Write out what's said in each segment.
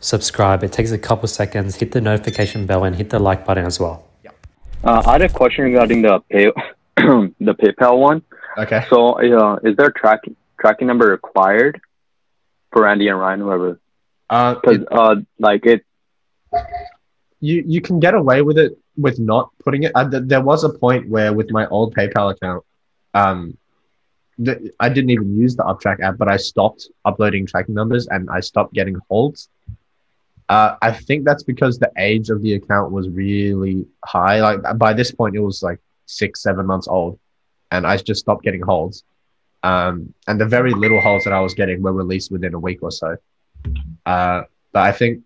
subscribe. It takes a couple seconds. Hit the notification bell and hit the like button as well. Uh, I had a question regarding the pay, the PayPal one. Okay. So, uh, is there tracking tracking number required for Andy and Ryan, whoever? Uh, Because, it- uh, like it. you you can get away with it with not putting it. Uh, th- there was a point where with my old PayPal account, um, th- I didn't even use the UpTrack app, but I stopped uploading tracking numbers and I stopped getting holds. Uh, I think that's because the age of the account was really high. Like by this point, it was like six, seven months old, and I just stopped getting holds. Um, and the very little holds that I was getting were released within a week or so. Uh, but I think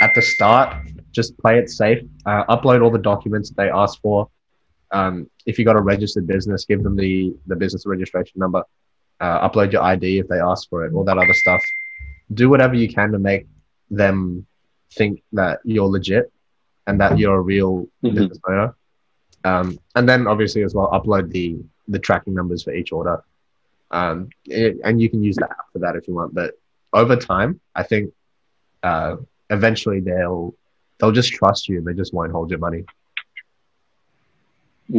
at the start, just play it safe. Uh, upload all the documents that they ask for. Um, if you got a registered business, give them the the business registration number. Uh, upload your ID if they ask for it, all that other stuff. Do whatever you can to make them think that you're legit and that you're a real Mhm. business owner. Um, and then obviously as well, upload the the tracking numbers for each order. Um, it, and you can use the app for that if you want. But over time, I think uh, eventually they'll they'll just trust you and they just won't hold your money.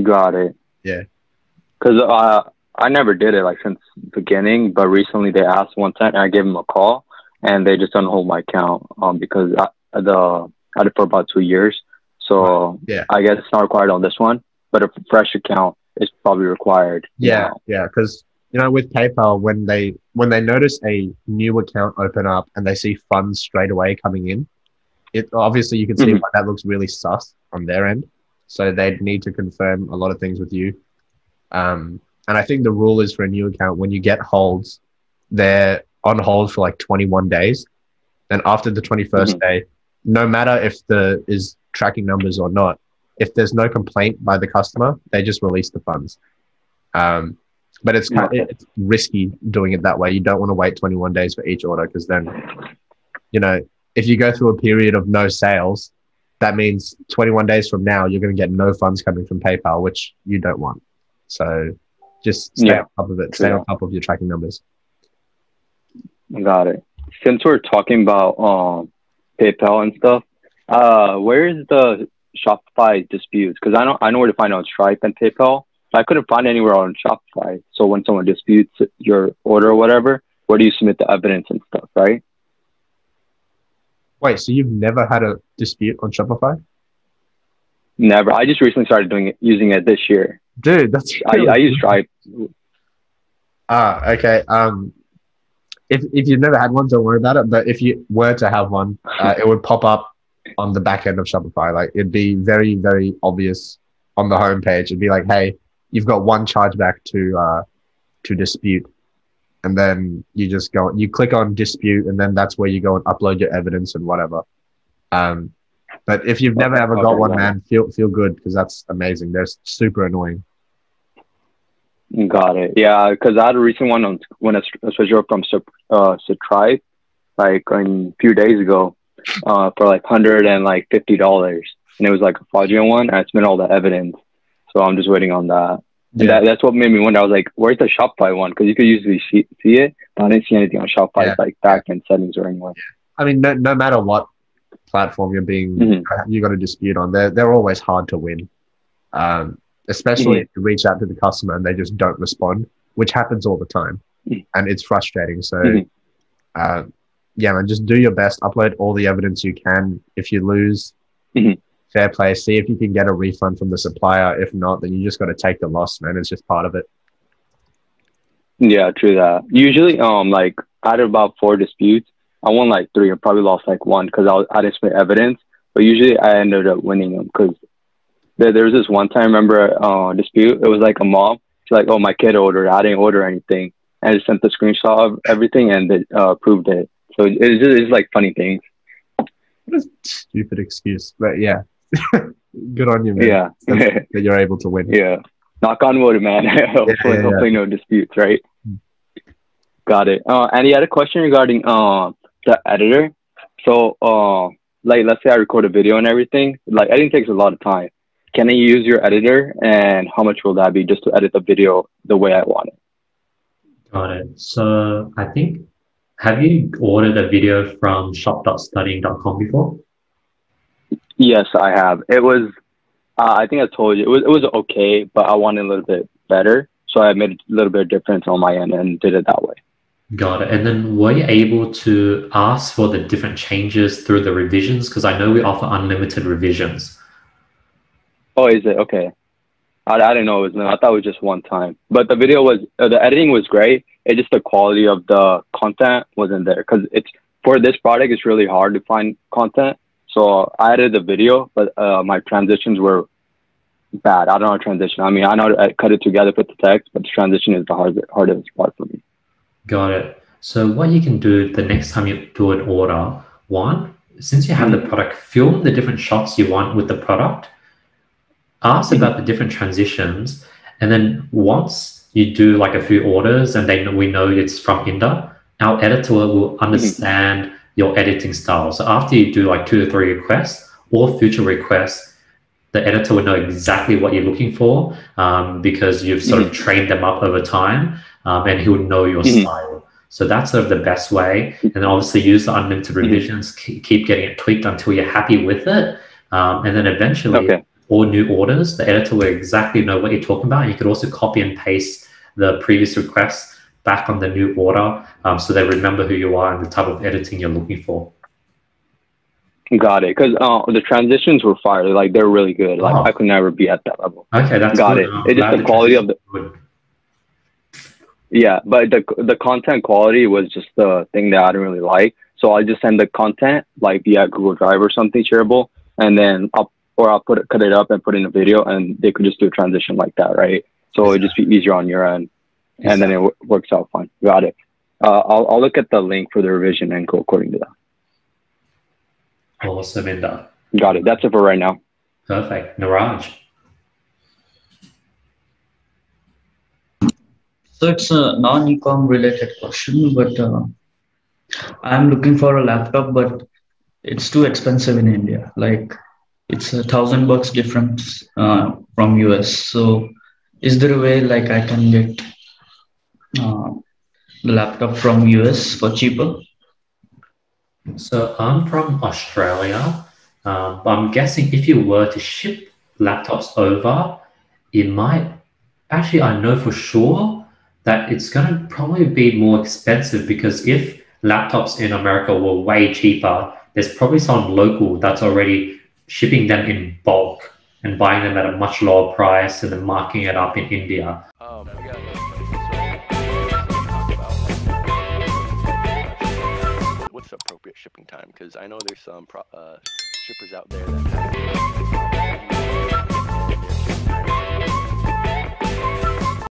Got it. Yeah. Because uh, I never did it like since the beginning, but recently they asked one time, and I gave them a call, and they just don't hold my account um because I, the I had it for about two years, so Yeah. I guess it's not required on this one, but a fresh account is probably required. Yeah, yeah, because you know with PayPal when they when they notice a new account open up and they see funds straight away coming in, it obviously you can see Mhm. why that looks really sus on their end. So they need to confirm a lot of things with you. Um, and I think the rule is for a new account when you get holds, they're on hold for like 21 days. And after the 21st Mhm. day, no matter if the is tracking numbers or not, if there's no complaint by the customer, they just release the funds. Um, but it's kind Yeah. it's risky doing it that way. You don't want to wait 21 days for each order because then, you know, if you go through a period of no sales, that means 21 days from now you're going to get no funds coming from PayPal, which you don't want. So just stay Yeah. on top of it. Stay True. on top of your tracking numbers. Got it. Since we're talking about um PayPal and stuff, uh, where is the Shopify disputes? Because I know I know where to find on Stripe and PayPal. I couldn't find anywhere on Shopify. So when someone disputes your order or whatever, where do you submit the evidence and stuff? Right? Wait, so you've never had a dispute on Shopify? Never. I just recently started doing it, using it this year. Dude, that's I, I use Stripe. Ah, okay. Um, if if you've never had one, don't worry about it. But if you were to have one, uh, it would pop up on the back end of Shopify. Like it'd be very very obvious on the homepage. It'd be like, hey, you've got one chargeback to uh, to dispute, and then you just go, you click on dispute, and then that's where you go and upload your evidence and whatever. Um, but if you've never ever got one, man, feel feel good because that's amazing. They're super annoying. Got it. Yeah, because I had a recent one on when I switched over from uh Stripe, like a few days ago, uh, for like hundred and like fifty dollars, and it was like a fraudulent one. And I submitted all the evidence, so I'm just waiting on that. And Yeah. that that's what made me wonder. I was like, "Where's the Shopify one?" Because you could usually see, see it, but I didn't see anything on Shopify Yeah. like back end settings or anywhere. I mean, no, no matter what platform you're being Mhm. you got a dispute on, they're they're always hard to win. Um, especially Mhm. if you reach out to the customer and they just don't respond, which happens all the time, Mhm. and it's frustrating. So, Mhm. uh, yeah, man, just do your best. Upload all the evidence you can. If you lose, Mhm. fair play. See if you can get a refund from the supplier. If not, then you just got to take the loss, man. It's just part of it. Yeah, true that. Usually, um, like out of about four disputes, I won like three. I probably lost like one because I was, I didn't submit evidence. But usually, I ended up winning them because there, there was this one time. Remember, uh, dispute. It was like a mom. She's like, "Oh, my kid ordered. I didn't order anything," and I just sent the screenshot of everything and they uh, proved it. So it's just it's like funny things. What a stupid excuse, but yeah, good on you, man. Yeah, that you're able to win. yeah. Knock on wood, man. hopefully, yeah, yeah. hopefully no disputes, right? Hmm. Got it. Uh, and you had a question regarding uh, the editor. So, uh, like, let's say I record a video and everything. Like, editing takes a lot of time. Can I use your editor, and how much will that be just to edit the video the way I want it? Got it. So I think have you ordered a video from shop.studying.com before? Yes, I have. It was, uh, I think I told you, it was, it was okay, but I wanted a little bit better. So I made a little bit of difference on my end and did it that way. Got it. And then were you able to ask for the different changes through the revisions? Because I know we offer unlimited revisions. Oh, is it? Okay. I, I didn't know it was, I thought it was just one time. But the video was, uh, the editing was great. It just the quality of the content wasn't there. Because it's, for this product, it's really hard to find content. So I added the video, but uh, my transitions were bad. I don't know transition. I mean, I know I cut it together, put the text, but the transition is the hardest, hardest part for me. Got it. So what you can do the next time you do an order, one, since you have the product, film the different shots you want with the product, ask about the different transitions, and then once you do like a few orders and then we know it's from Inda, our editor will understand your editing style. So after you do like two to three requests or future requests, the editor will know exactly what you're looking for um, because you've sort of trained them up over time um, and he'll know your mm-hmm. style. So that's sort of the best way. And then obviously use the unlimited mm-hmm. revisions, keep, keep getting it tweaked until you're happy with it. Um, and then eventually, okay. All new orders, the editor will exactly know what you're talking about. And You could also copy and paste the previous requests back on the new order um, so they remember who you are and the type of editing you're looking for. Got it. Because uh, the transitions were fire. Like they're really good. Like oh. I could never be at that level. Okay, that's got good. it. It's just the quality of the. Good. Yeah, but the the content quality was just the thing that I didn't really like. So I just send the content like via Google Drive or something shareable, and then I'll or I'll put it cut it up and put in a video, and they could just do a transition like that, right? So exactly. it'd just be easier on your end, exactly. and then it w- works out fine. Got it. Uh, I'll I'll look at the link for the revision and go according to that. Awesome, Inda. Got it. That's it for right now. Perfect. Niraj. So it's a non-ecom related question, but uh, I'm looking for a laptop, but it's too expensive in India. Like it's a thousand bucks difference uh, from US. So is there a way like I can get uh, the laptop from US for cheaper? So I'm from Australia. Um, I'm guessing if you were to ship laptops over, it might actually, I know for sure that it's going to probably be more expensive because if laptops in America were way cheaper, there's probably some local that's already shipping them in bulk and buying them at a much lower price and then marking it up in India. Um, appropriate shipping time? Because I know there's some uh, shippers out there that